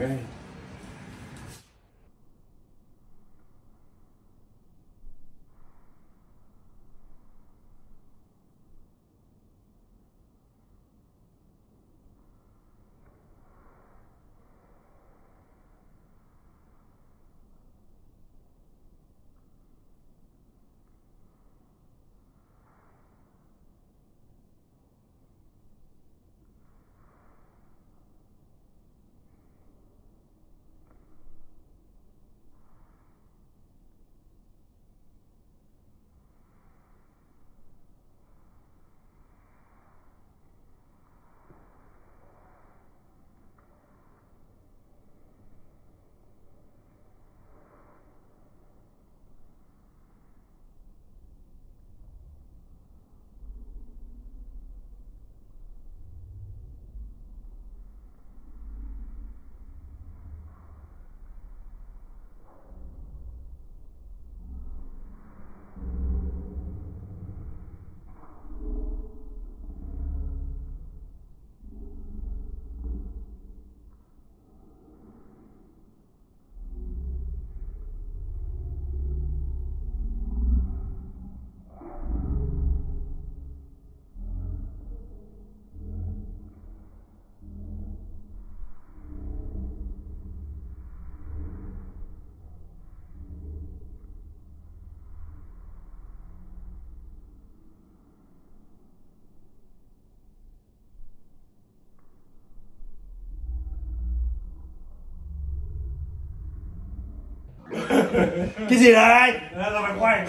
Right. Cái gì đây? Là phải quay.